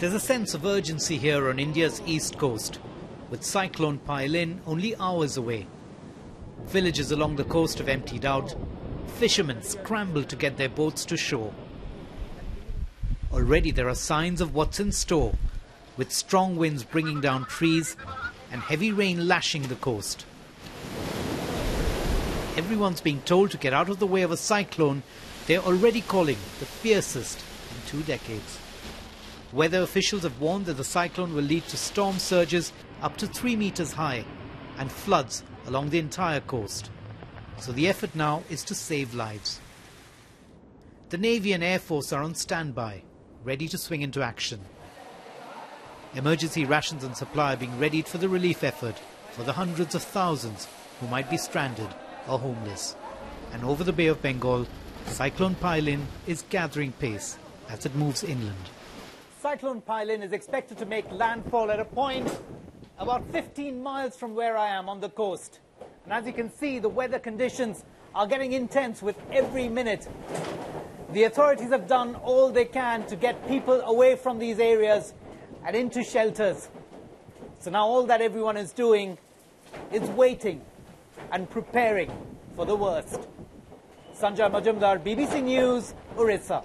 There's a sense of urgency here on India's east coast, with Cyclone Phailin only hours away. Villages along the coast have emptied out. Fishermen scramble to get their boats to shore. Already there are signs of what's in store, with strong winds bringing down trees and heavy rain lashing the coast. Everyone's being told to get out of the way of a cyclone they're already calling the fiercest in two decades. Weather officials have warned that the cyclone will lead to storm surges up to three meters high and floods along the entire coast. So the effort now is to save lives. The Navy and Air Force are on standby, ready to swing into action. Emergency rations and supply are being readied for the relief effort for the hundreds of thousands who might be stranded or homeless. And over the Bay of Bengal, Cyclone Phailin is gathering pace as it moves inland. Cyclone Phailin is expected to make landfall at a point about 15 miles from where I am on the coast. And as you can see, the weather conditions are getting intense with every minute. The authorities have done all they can to get people away from these areas and into shelters. So now all that everyone is doing is waiting and preparing for the worst. Sanjay Majumdar, BBC News, Orissa.